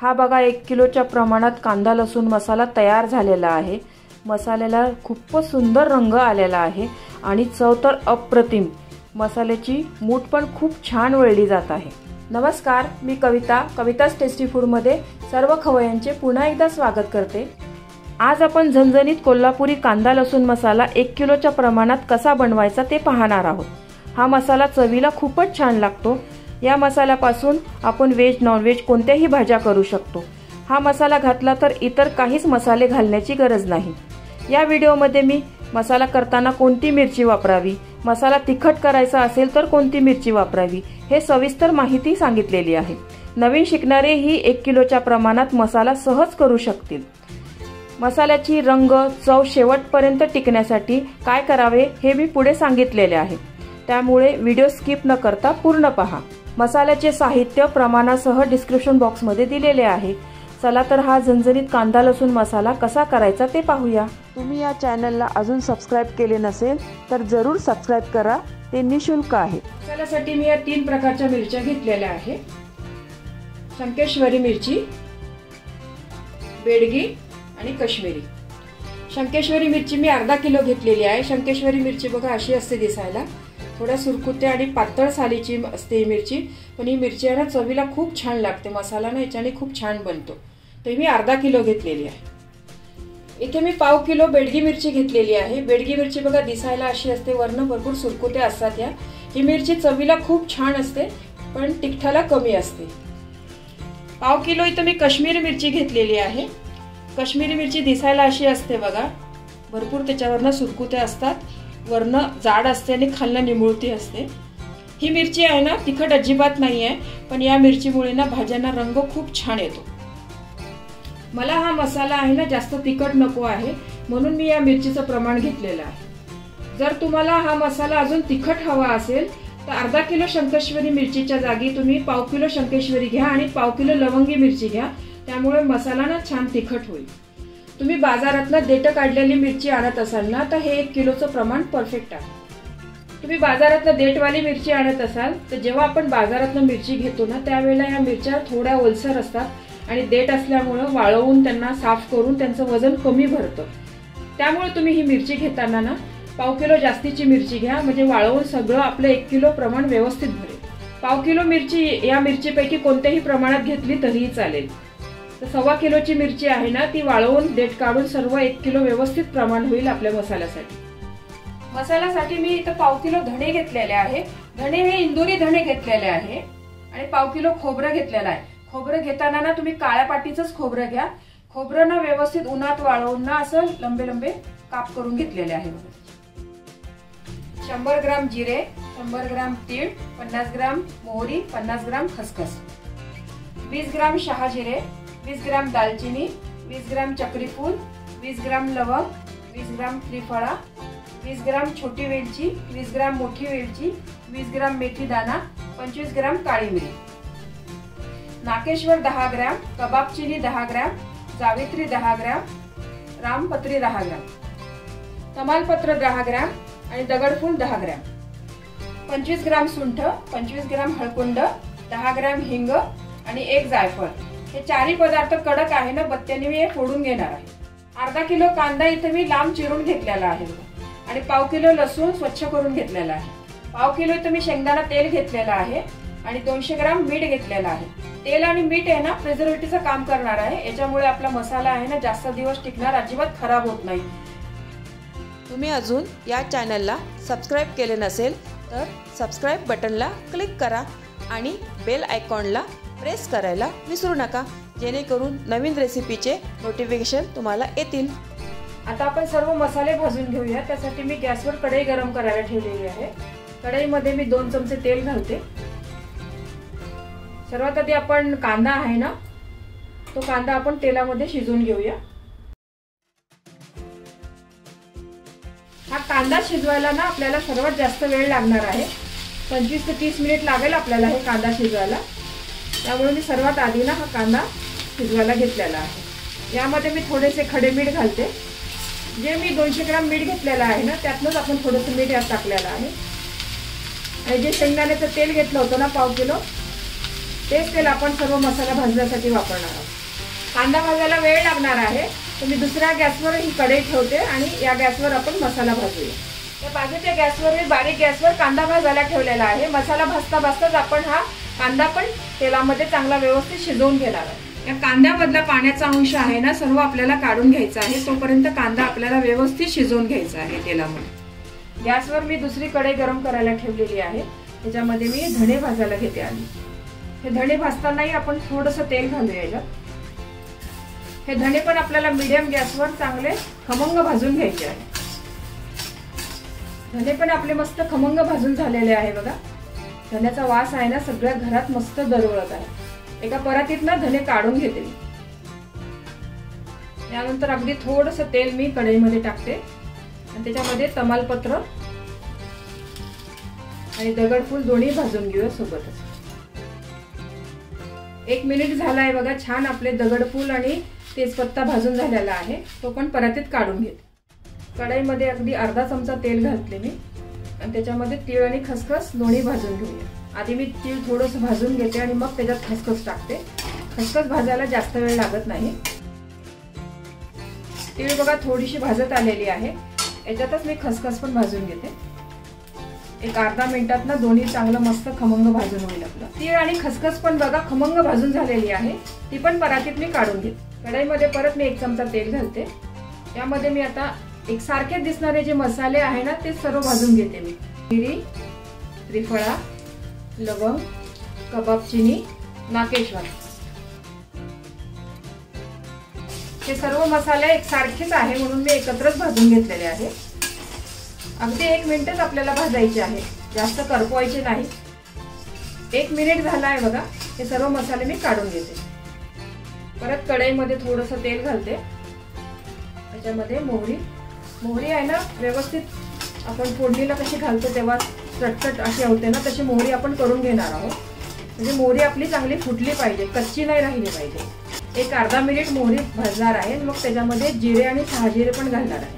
हा बघा एक किलोच्या प्रमाणात कांदा लसूण मसाला तयार झालेला आहे. मसाल्याला खूपच सुंदर रंग आलेला आहे आणि चव तर अप्रतिम. मसाल्याची मूठ पण खूप छान वळली जात आहे. नमस्कार मी कविता कविताच टेस्टी फूडमध्ये सर्व खवयांचे पुन्हा एकदा स्वागत करते. आज आपण झणझणीत कोल्हापुरी कांदा लसूण मसाला एक किलोच्या प्रमाणात कसा बनवायचा ते पाहणार आहोत. हा मसाला चवीला खूपच छान लागतो या मसाल्यापासून आपण व्हेज नॉनव्हेज कोणत्याही भाज्या करू शकतो. हा मसाला घातला तर इतर काहीच मसाले घालण्याची गरज नाही. या व्हिडिओमध्ये मी मसाला करताना कोणती मिरची वापरावी मसाला तिखट करायचा असेल तर कोणती मिरची वापरावी हे सविस्तर माहिती सांगितलेली आहे. नवीन शिकणारे ही एक किलोच्या प्रमाणात मसाला सहज करू शकतील. मसाल्याची रंग चव शेवटपर्यंत टिकण्यासाठी काय करावे हे मी पुढे सांगितलेले आहे. त्यामुळे व्हिडिओ स्किप न करता पूर्ण पहा. मसाल्याचे साहित्य प्रमाणासह डिस्क्रिप्शन बॉक्समध्ये दिलेले आहे. चला तर हा झणझणीत कांदा लसूण मसाला कसा करायचा ते पाहूया. तुम्ही या चॅनलला अजून सबस्क्राईब केले नसेल तर जरूर सबस्क्राईब करा. ते निशुल्क आहे. मसाल्यासाठी मी या तीन प्रकारच्या मिरच्या घेतलेल्या आहे. शंकेश्वरी मिरची बेडगी आणि काश्मीरी. शंकेश्वरी मिरची मी अर्धा किलो घेतलेली आहे. शंकेश्वरी मिरची बघा अशी असते दिसायला. थोड्या सुरकुत्या आणि पातळ सालीची असते ही मिरची. पण ही मिरची आहे ना चवीला खूप छान लागते. मसाला ना याच्याने खूप छान बनतो. तर मी अर्धा किलो घेतलेली आहे. इथे मी पाव किलो बेडगी मिरची घेतलेली आहे. बेडगी मिरची बघा दिसायला अशी असते. वरनं भरपूर सुरकुत्या असतात या. ही मिरची चवीला खूप छान असते पण तिखटाला कमी असते. पाव किलो इथं मी काश्मीरी मिरची घेतलेली आहे. काश्मीरी मिरची दिसायला अशी असते बघा. भरपूर त्याच्यावरनं सुरकुत्या असतात. वरनं जाड असते आणि खालनं निमुळती असते. ही मिरची आहे ना तिखट अजिबात नाही आहे पण या मिरचीमुळे ना भाज्यांना रंग खूप छान येतो. मला हा मसाला आहे ना जास्त तिखट नको आहे म्हणून मी या मिरचीचं प्रमाण घेतलेलं आहे. जर तुम्हाला हा मसाला अजून तिखट हवा असेल तर अर्धा किलो शंकेश्वरी मिरचीच्या जागी तुम्ही पाव किलो शंकेश्वरी घ्या आणि पाव किलो लवंगी मिरची घ्या त्यामुळे मसाला ना छान तिखट होईल. तुम्ही बाजारातनं देठं काढलेली मिरची आणत असाल ना तर हे एक किलोचं प्रमाण परफेक्ट आहे. तुम्ही बाजारातनं देठवाली मिरची आणत असाल तर जेव्हा आपण बाजारातनं मिरची घेतो ना त्यावेळेला या मिरच्या थोड्या ओलसर असतात आणि देठ असल्यामुळं वाळवून त्यांना साफ करून त्यांचं वजन कमी भरतं. त्यामुळे तुम्ही ही मिरची घेताना ना पाव किलो जास्तीची मिरची घ्या म्हणजे वाळवून सगळं आपलं एक किलो प्रमाण व्यवस्थित भरेल. पाव किलो मिरची या मिरचीपैकी कोणत्याही प्रमाणात घेतली तरीही चालेल. तर सव्वा किलोची मिरची आहे ना ती वाळवून देठ काढून सर्व एक किलो व्यवस्थित प्रमाण होईल आपल्या मसाल्यासाठी. मसाल्यासाठी मी इथं पाव किलो धणे घेतलेले आहे. धणे हे इंदोरी धणे घेतलेले आहे आणि पाव किलो खोबरं घेतलेलं आहे. खोबरं घेताना ना तुम्ही काळ्या पाटीचंच खोबरं घ्या. खोबरं ना व्यवस्थित उन्हात वाळवून ना असं लंबे लंबे काप करून घेतलेले आहे. शंभर ग्राम जिरे शंभर ग्राम तीळ पन्नास ग्राम मोहरी पन्नास ग्राम खसखस. वीस ग्राम शहा जिरे वीस ग्राम दालचिनी वीस ग्राम चक्रीफूल वीस ग्राम लवंग वीस ग्राम त्रिफळा वीस ग्राम छोटी वेलची वीस ग्राम मोठी वेलची वीस ग्राम मेथी दाना पंचवीस ग्राम काळी मिरी. नाकेश्वर दहा ग्रॅम कबाब चिनी दहा ग्रॅम जावित्री दहा ग्रॅम रामपत्री दहा ग्रॅम. तमालपत्र दहा ग्रॅम आणि दगडफूल दहा ग्रॅम. पंचवीस ग्राम सुंठ पंचवीस ग्राम हळकुंड दहा ग्रॅम हिंग आणि एक जायफळ. हे चारही पदार्थ कडक आहे ना बत्त्याने मी हे फोडून घेणार आहे. अर्धा किलो कांदा इथे मी लांब चिरून घेतलेला आहे. आणि पाव किलो लसूण स्वच्छ करून घेतलेला आहे. पाव किलो इथं मी शेंगदाणा तेल घेतलेलं आहे आणि दोनशे ग्राम मीठ घेतलेलं आहे. तेल आणि मीठ आहे ना प्रिझर्वेटिव्हचं काम करणार आहे. याच्यामुळे आपला मसाला आहे ना जास्त दिवस टिकणार अजिबात खराब होत नाही. तुम्ही अजून या चॅनलला सबस्क्राईब केले नसेल तर सबस्क्राईब बटनला क्लिक करा आणि बेल आयकॉनला प्रेस करायला विसरू नका. जेणेकरून नवीन रेसिपीचे नोटिफिकेशन तुम्हाला येतील. आता आपण सर्व मसाले भाजून घेऊया. त्यासाठी मी गॅसवर कढई गरम करायला ठेवलेली आहे. कढईमध्ये मी दोन चमचे तेल घालते. सर्वात आधी आपण कांदा आहे ना तो कांदा आपण तेलामध्ये शिजवून घेऊया. हा कांदा शिजवायला ना आपल्याला सर्वात जास्त वेळ लागणार आहे. पंचवीस ते तीस मिनिट लागेल आपल्याला हे कांदा शिजवायला. त्यामुळे मी सर्वात आधी ना हा कांदा शिजवायला घेतलेला आहे. यामध्ये मी थोडेसे खडे मीठ घालते. जे मी दोनशे ग्राम मीठ घेतलेलं आहे ना त्यातनंच आपण थोडंसं मीठ यात टाकलेलं आहे. आणि जे शेंगदाण्याचं तेल घेतलं होतं ना पाव किलो तेच तेल आपण सर्व मसाला भाजण्यासाठी वापरणार आहोत. कांदा भाजायला वेळ लागणार आहे तर मी दुसऱ्या गॅसवर ही कढई ठेवते आणि या गॅसवर आपण मसाला भाजूया. त्या बाजूच्या गॅसवर मी बारीक गॅसवर कांदा भाजायला ठेवलेला आहे. मसाला भाजता भाजताच आपण हा कांदा पण तेलामध्ये चांगला व्यवस्थित शिजवून घेणार आहे. या कांद्यामधला पाण्याचा अंश आहे ना सर्व आपल्याला काढून घ्यायचा आहे तोपर्यंत कांदा आपल्याला व्यवस्थित शिजवून घ्यायचा आहे तेलामध्ये. गॅसवर मी दुसरी कढई गरम करायला ठेवलेली आहे. त्याच्यामध्ये मी धणे भाजायला घेते आधी. हे धणे भाजतानाही आपण थोडंसं तेल घालूया याच्यात. हे धणे पण आपल्याला मिडियम गॅसवर चांगले खमंग भाजून घ्यायचे आहे. धणे पण आपले मस्त खमंग भाजून झालेले आहे बघा. धन्याचा वास आहे ना सगळ्या घरात मस्त दरवळत आहे. एका परातीत ना धने काढून घेते मी. यानंतर अगदी थोडस तेल मी कढईमध्ये टाकते. आणि त्याच्यामध्ये तमालपत्र आणि दगडफूल दोन्ही भाजून घेऊया सोबतच. एक मिनिट झाला आहे बघा छान आपले दगडफूल आणि तेजपत्ता भाजून झालेला आहे. तो पण परातीत काढून घेते. कढईमध्ये अगदी अर्धा चमचा तेल घातले मी. आणि त्याच्यामध्ये तीळ आणि खसखस दोन्ही भाजून घेऊया. आधी मी तीळ थोडस भाजून घेते आणि मग त्याच्यात खसखस टाकते. खसखस भाजायला जास्त वेळ लागत नाही. तीळ बघा थोडीशी भाजत आलेली आहे. याच्यातच मी खसखस पण भाजून घेते. एक अर्धा मिनिटात ना दोन्ही चांगलं मस्त खमंग भाजून होईल आपलं. तीळ आणि खसखस पण बघा खमंग भाजून झालेली आहे. ती पण परातीत मी काढून घेते. कढईमध्ये परत मी एक चमचा तेल घालते. त्यामध्ये मी आता एक सारखेच दिसणारे जे मसाले आहे ना ते सर्व भाजून घेते मी. मिरी त्रिफळा लवंग कबाब चिनी नाकेश्वर हे सर्व मसाले एक सारखेच आहे म्हणून मी एकत्रच भाजून घेतलेले आहे अगदी एक मिनिटच आपल्याला भाजायचे आहे. जास्त करपवायचे नाही. एक मिनिट झाला आहे बघा. हे सर्व मसाले मी काढून घेते. परत कढईमध्ये थोडस तेल घालते. त्याच्यामध्ये मोहरी मोहरी आहे ना व्यवस्थित आपण फोडणीला कशी घालतो तेव्हा चटचट अशी होते ना तशी मोहरी आपण करून घेणार आहोत. म्हणजे मोहरी आपली चांगली फुटली पाहिजे कच्ची नाही राहिली पाहिजे. एक अर्धा मिनिट मोहरी भाजणार आहे मग त्याच्यामध्ये जिरे आणि सहा जिरे पण घालणार आहे.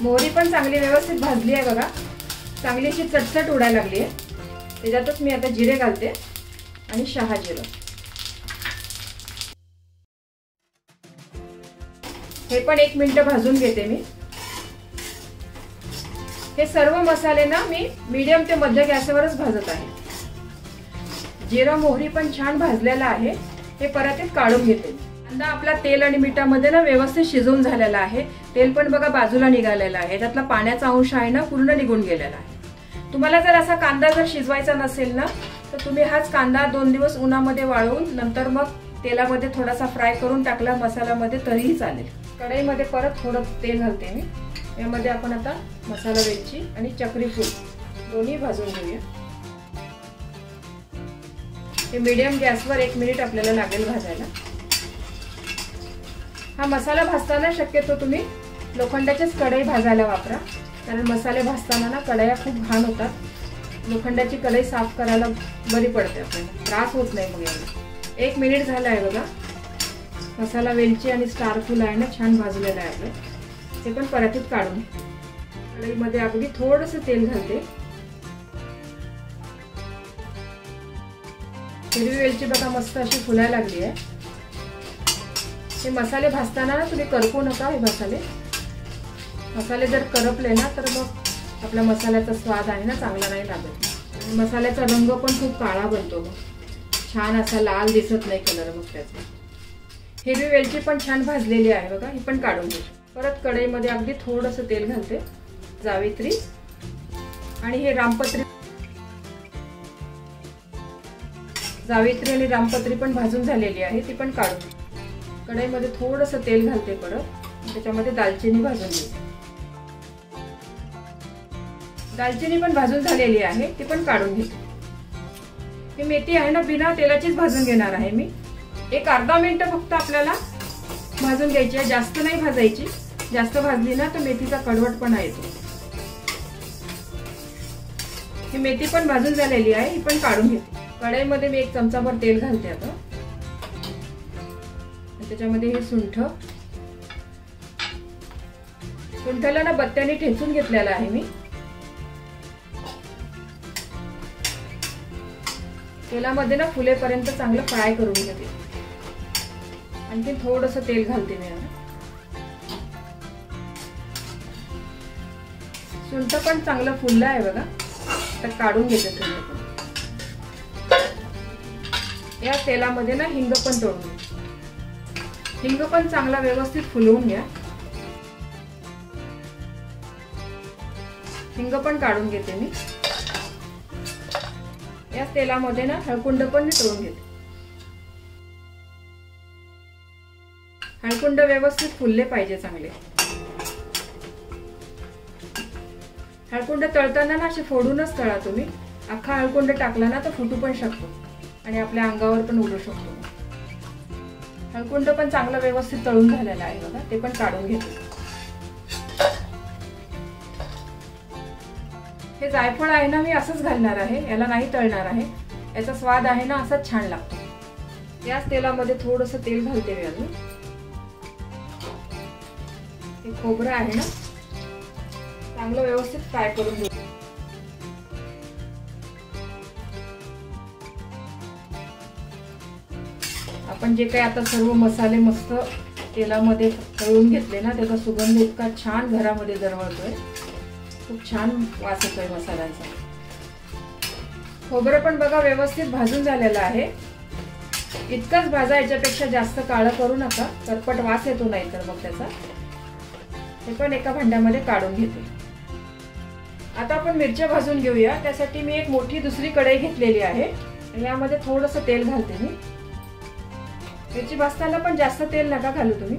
मोहरी पण चांगली व्यवस्थित भाजली आहे बघा. चांगली अशी चटचट उडायला लागली आहे. त्याच्यातच मी आता जिरे घालते आणि शहा हे पण एक मिनिट भाजून घेते मी. हे सर्व मसाले ना मी मीडियम ते मध्य गॅसवरच भाजत आहे. जिरा मोहरी पण छान भाजलेला आहे. हे परातीत काढून घेते. कांदा आपला तेल आणि मिठामध्ये ना व्यवस्थित शिजवून झालेला आहे. तेल पण बघा बाजूला निघालेलं आहे. त्यातला पाण्याचा अंश आहे ना पूर्ण निघून गेलेला आहे. तुम्हाला जर असा कांदा जर शिजवायचा नसेल ना तर तुम्ही हाच कांदा दोन दिवस उन्हामध्ये वाळवून नंतर मग तेलामध्ये थोडासा फ्राय करून टाकला मसाल्यामध्ये तरीही चालेल. कढईमध्ये परत थोडं तेल घालते मी. यामध्ये आपण आता मसाला वेलची आणि चक्री फूल दोन्ही भाजून घेऊया. हे मिडियम गॅसवर एक मिनिट आपल्याला लागेल भाजायला. हा मसाला भाजताना शक्यतो तुम्ही लोखंडाचीच कढई भाजायला वापरा. कारण मसाले भाजताना ना कढया खूप घाण होतात. लोखंडाची कढई साफ करायला बरी पडते आपल्याला. त्रास होत नाही मग याला. एक मिनिट झाला आहे बघा. मसाला वेलची आणि स्टार फुल आहे ना छान भाजलेलं आहे आपलं. ते पण परातीत काढून. कढईमध्ये अगदी थोडंसं तेल घालते. हिरवी वेलची बघा मस्त अशी फुलायला लागली आहे. हे मसाले भाजताना ना तुम्ही करपू नका हे मसाले. मसाले जर करपले ना तर मग आपल्या मसाल्याचा स्वाद आहे ना चांगला नाही लागत. मसाल्याचा रंग पण खूप काळा बनतो. छान असा लाल दिसत नाही कलर मग त्याचा हिरवी वेलची पण छान भाजलेली आहे बघा ही पण काढून घे परत कढईमध्ये अगदी थोडंसं तेल घालते जावित्री. आणि हे रामपत्री. जावित्री आणि रामपत्री पण भाजून झालेली आहे ती पण काढून कढईमध्ये थोडंसं तेल घालते परत त्याच्यामध्ये दालचिनी भाजून घेते दालचिनी पण भाजून झालेली आहे ती पण काढून घेते. ही मेथी आहे ना बिना तेलाचीच भाजून घेणार आहे मी. एक अर्धा मिनिट फक्त आपल्याला भाजून घ्यायची आहे. जास्त नाही भाजायची. जास्त भाजली ना तर मेथीचा कडवटपणा येतो. ही मेथी पण भाजून झालेली आहे. ही पण काढून घेते. कढईमध्ये मी एक चमचाभर तेल घालते आता. त्याच्यामध्ये हे सुंठ. सुंठाला ना बत्त्याने ठेचून घेतलेला आहे मी. तेलामध्ये ना फुलेपर्यंत चांगलं फ्राय करून घेते. आणखी थोडंसं तेल घालते मी सुंठ पण चांगलं फुललं आहे बघा. तर काढून घेते सुंठ पण. या तेलामध्ये ना हिंग पण तोडून हिंग पण चांगला व्यवस्थित फुलवून घ्या. हिंग पण काढून घेते मी. या तेलामध्ये ना हळकुंड पण मी तळून घेते. हळकुंड व्यवस्थित फुलले पाहिजे चांगले. हळकुंड तळताना ना असे फोडूनच तळा तुम्ही. अख्खा हळकुंड टाकला ना तर फुटू पण शकतो आणि आपल्या अंगावर पण उडू शकतो. हळकुंड पण चांगलं व्यवस्थित तळून झालेलं आहे बघा ते पण काढून घेतो. हे जायफळ आहे ना मी असंच घालणार आहे याला नाही तळणार आहे. याचा स्वाद आहे ना असाच छान लागतो. याच तेलामध्ये थोडस तेल घालते मी अजून. हे खोबरं आहे ना चांगलं व्यवस्थित फ्राय करून घेऊ. आपण जे काही आता सर्व मसाले मस्त तेलामध्ये तळून घेतले ना त्याचा सुगंध इतका छान घरामध्ये दरवळतोय. खूप छान वास येतोय मसाल्यांचा. खोबरं पण बघा व्यवस्थित भाजून झालेलं आहे. इतकंच भाजा याच्यापेक्षा जास्त काळं करू नका. करपट वास येतो नाही तर मग त्याचा. हे पण एका भांड्यामध्ये काढून घेते. आता आपण मिरच्या भाजून घेऊया. त्यासाठी मी एक मोठी दुसरी कढई घेतलेली आहे. यामध्ये थोडंसं तेल घालते मी. मिरची भाजताना पण जास्त तेल नका घालू तुम्ही.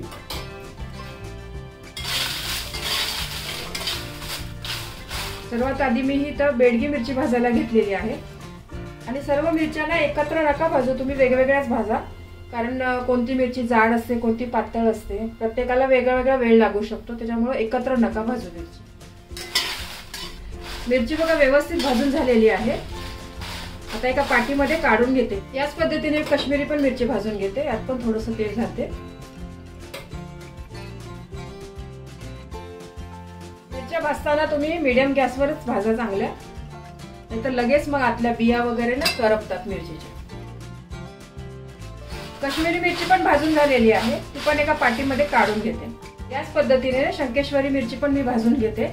सर्वात आधी मी ही तर बेडगी मिरची भाजायला घेतलेली आहे. आणि सर्व मिरच्यांना एकत्र नका भाजू तुम्ही वेगवेगळ्याच भाजा. कारण कोणती मिरची जाड असते कोणती पातळ असते प्रत्येकाला वेगळा वेगळा वेळ लागू शकतो त्याच्यामुळे एकत्र नका भाजू मिरची. मिरची बघा व्यवस्थित भाजून झालेली आहे. आता एका पाटीमध्ये काढून घेते. याच पद्धतीने काश्मीरी पण मिरची भाजून घेते यात पण थोडस तेल घालते. कच्च्या भाजताना तुम्ही मिडियम गॅसवरच भाजा चांगल्या. नाहीतर लगेच मग आतल्या बिया वगैरे ना करपतात मिरचीच्या. कश्मीरी मिरची पण भाजून झालेली आहे. ती पण एका पाटीमध्ये काढून घेते. याच पद्धतीने शंकेश्वरी मिरची पण मी भाजून घेते.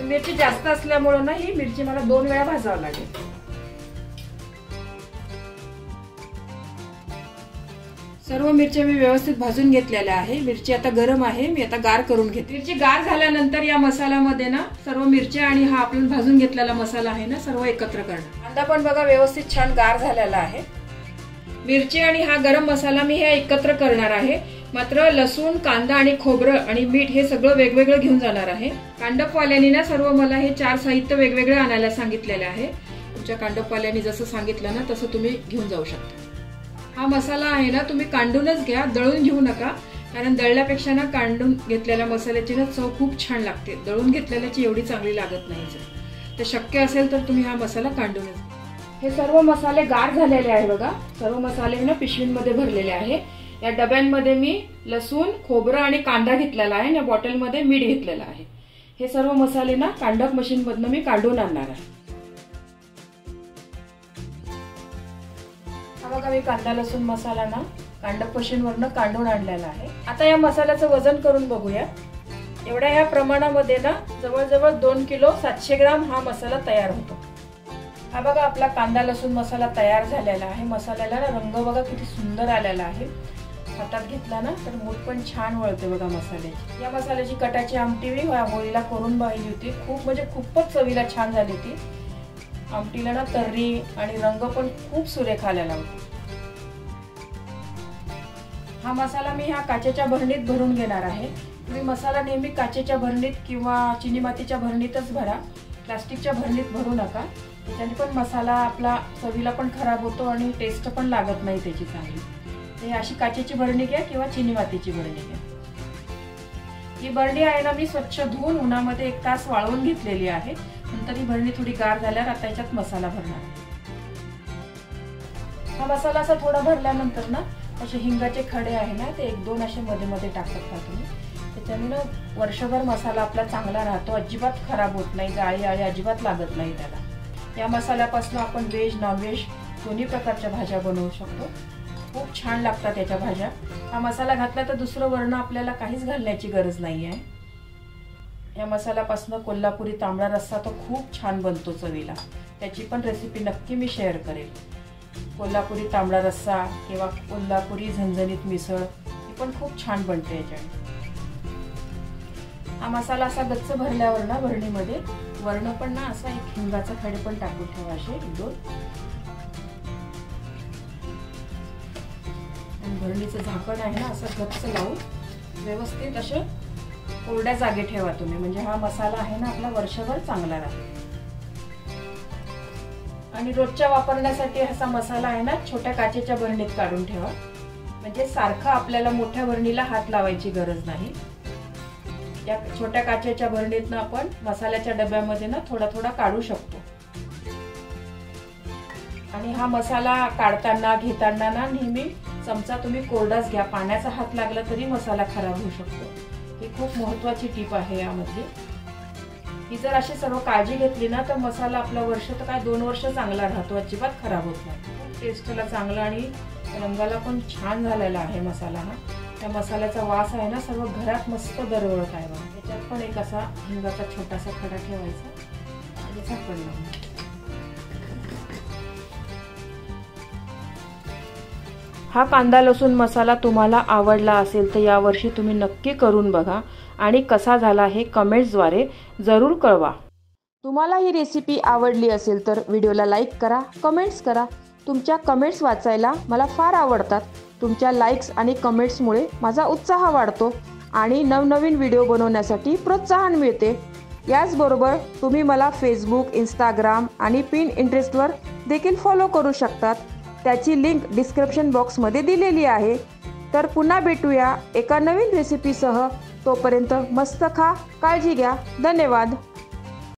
मिरची जास्त असल्यामुळं ना ही मिरची मला दोन वेळा भाजावं लागेल. सर्व मिरच्या मी व्यवस्थित भाजून घेतलेल्या आहे. मिरची आता गरम आहे. मी आता गार करून घेते. मिरची गार झाल्यानंतर या मसाल्यामध्ये ना सर्व मिरच्या आणि हा आपण भाजून घेतलेला मसाला आहे ना सर्व एकत्र करणं कांदा पण बघा व्यवस्थित छान गार झालेला आहे. मिरची आणि हा गरम मसाला मी हे एकत्र करणार आहे. मात्र लसूण कांदा आणि खोबरं आणि मीठ हे सगळं वेगवेगळं घेऊन जाणार आहे. कांडपवाल्यांनी ना सर्व मला हे चार साहित्य वेगवेगळे आणायला सांगितलेले आहे. तुमच्या कांडपवाल्यांनी जसं सांगितलं ना तसं तुम्ही घेऊन जाऊ शकता. हा मसाला आहे ना तुम्ही कांडूनच घ्या दळून घेऊ नका. कारण दळल्यापेक्षा ना कांडून घेतलेल्या मसाल्याची ना चव खूप छान लागते. दळून घेतलेल्याची एवढी चांगली लागत नाही तर शक्य असेल तर तुम्ही हा मसाला कांडूनच हे सर्व मसाले गार झालेले आहे बघा. सर्व मसाले ना पिशवींमध्ये भरलेले आहे. या डब्यांमध्ये मी लसूण खोबरं आणि कांदा घेतलेला आहे या बॉटलमध्ये मीठ घेतलेलं आहे. हे सर्व मसाले ना कांडप मशीनमधनं मी काढून आणणार आहे. हा बघा मी कांदा लसूण मसाला ना कांडप कांडून आणलेला आहे. आता या मसाल्याचं वजन करून बघूया. एवढ्या ह्या प्रमाणामध्ये ना जवळजवळ दोन किलो सातशे ग्राम हा मसाला तयार होतो. हा बघा आपला कांदा लसूण मसाला तयार झालेला आहे. मसाल्याला ना रंग बघा किती सुंदर आलेला आहे. हातात घेतला ना तर मूठ पण छान वळते बघा मसाल्याची. या मसाल्याची कटाची आमटी मी होळीला करून पाहिली होती. खूप म्हणजे खूपच चवीला छान झाली होती. आमटीला ना तर्री आणि रंग पण खूप सुरेख आलेला हा मसाला मी ह्या काचेच्या भरणीत भरून घेणार आहे. तुम्ही मसाला नेहमी काचेच्या भरणीत किंवा चिनी मातीच्या भरणीतच भरा. प्लास्टिकच्या भरणीत भरू नका. त्याने पण मसाला आपला चवीला पण खराब होतो आणि टेस्ट पण लागत नाही त्याची चांगली. ते अशी काचेची भरणी घ्या किंवा चिनी मातीची भरणी घ्या. ही भरणी आहे ना मी स्वच्छ धुवून उन्हामध्ये एक तास वाळवून घेतलेली आहे. नंतर ही भरणी थोडी गार झाल्यावर आता याच्यात मसाला भरणार. हा मसाला असा थोडा भरल्यानंतर ना असे हिंगाचे खडे आहे ना ते एक दोन असे मध्ये मध्ये टाकत का तुम्ही. त्याच्याने ना वर्षभर मसाला आपला चांगला राहतो अजिबात खराब होत नाही जाळी आळी अजिबात लागत नाही त्याला. या मसाल्यापासून आपण व्हेज नॉनव्हेज दोन्ही प्रकारच्या भाज्या बनवू शकतो. खूप छान लागतात त्याच्या भाज्या. हा मसाला घातला तर दुसरं वर्ण आपल्याला काहीच घालण्याची गरज नाही आहे या मसाल्यापासून कोल्हापुरी तांबडा रस्सा तो खूप छान बनतो चवीला. त्याची पण रेसिपी नक्की मी शेअर करेल. कोल्हापुरी तांबडा रस्सा किंवा कोल्हापुरी झणझणीत मिसळ ही पण खूप छान बनते याच्याने हा मसाला असा गच्च भरल्यावर ना भरणीमध्ये वर्ण पण ना असा एक हिंगाचा खडे पण टाकून ठेवा असे एक दोन भरणीचं झाकण आहे ना असं गच्च लावून व्यवस्थित असं कोरड्या जागे ठेवा तुम्ही. म्हणजे हा मसाला आहे ना आपला वर्षभर चांगला राहील. आणि रोजच्या वापरण्यासाठी असा मसाला आहे ना छोट्या काचेच्या भरणीत काढून ठेवा. म्हणजे सारखा आपल्याला मोठ्या भरणीला हात लावायची गरज नाही. या छोट्या काचेच्या भरणीतनं आपण मसाल्याच्या डब्यामध्ये ना थोडा थोडा काढू शकतो. आणि हा मसाला काढताना घेताना ना नेहमी चमचा तुम्ही कोरडाच घ्या. पाण्याचा हात लागला तरी मसाला खराब होऊ शकतो. ही खूप महत्वाची टीप आहे यामधली ही जर अशी सर्व काळजी घेतली ना तर मसाला आपला वर्ष तर काय दोन वर्ष चांगला राहतो अजिबात खराब होत नाही. टेस्टला चांगला आणि रंगाला पण छान झालेला आहे मसाला हा. त्या मसाल्याचा वास आहे ना सर्व घरात मस्त दरवळत आहे बघा. त्याच्यात पण एक असा हिंगाचा छोटासा खडा ठेवायचा. आणि झाकण लावून हा कांदा लसूण मसाला तुम्हाला आवडला असेल तर यावर्षी तुम्ही नक्की करून बघा आणि कसा झाला हे कमेंट्सद्वारे जरूर कळवा. तुम्हाला ही रेसिपी आवडली असेल तर व्हिडिओला लाईक करा कमेंट्स करा. तुमच्या कमेंट्स वाचायला मला फार आवडतात. तुमच्या लाईक्स आणि कमेंट्समुळे माझा उत्साह वाढतो आणि नवनवीन व्हिडिओ बनवण्यासाठी प्रोत्साहन मिळते. याचबरोबर तुम्ही मला फेसबुक इंस्टाग्राम आणि पिन इंटरेस्टवर देखील फॉलो करू शकतात. त्याची लिंक डिस्क्रिप्शन बॉक्समध्ये दिलेली आहे. तर पुन्हा भेटूया एका नवीन रेसिपीसह तोपर्यंत मस्त खा काळजी घ्या. धन्यवाद.